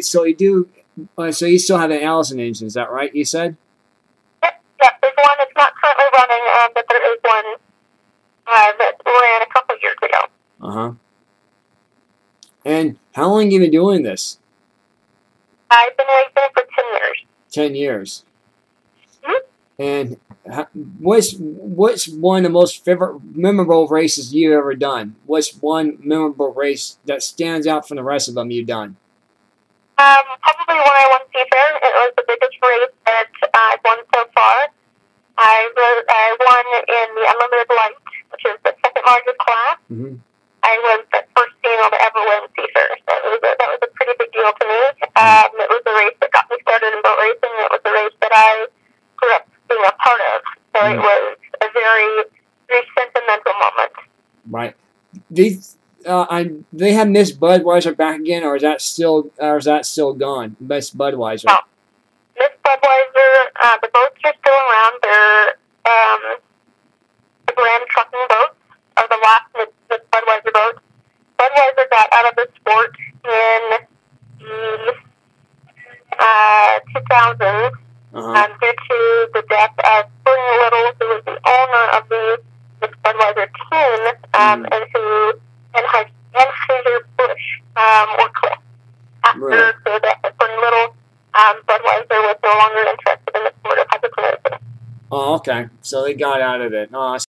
So you do. Uh, so you still have an Allison engine, is that right? You said. Yep, yep. There's one that's not currently running, uh, but there is one uh, that ran a couple years ago. Uh huh. And how long have you been doing this? I've been racing for ten years. Ten years. Hmm? And what's what's one of the most favorite, memorable races you've ever done? What's one memorable race that stands out from the rest of them you've done? Um, probably when I won Seafair. It was the biggest race that I've won so far. I, was, I won in the Unlimited Light, which is the second largest class. Mm-hmm. I was the first female to ever win Seafair, so it was a, that was a pretty big deal to me. Um, it was the race that got me started in boat racing. It was the race that I grew up being a part of, so it Mm. was a very, very sentimental moment. Right. These. Uh, I, they have Miss Budweiser back again, or is that still, or is that still gone? Miss Budweiser. No. Miss Budweiser, uh, the boats are still around. They're um, the Graham Trucking boats are the last Miss, Miss Budweiser boats. Budweiser got out of the sport in the uh, 2000s Uh-huh. um, due to the death of Spring Little, who was the owner of the Miss Budweiser team, um, Mm. and who and Anheuser Busch um, were clipped after Right. the death of Spring Little. Um, Budweiser was no longer interested in the sport of. Oh, okay. So they got out of it. Oh,